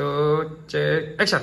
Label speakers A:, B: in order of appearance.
A: two, three, action!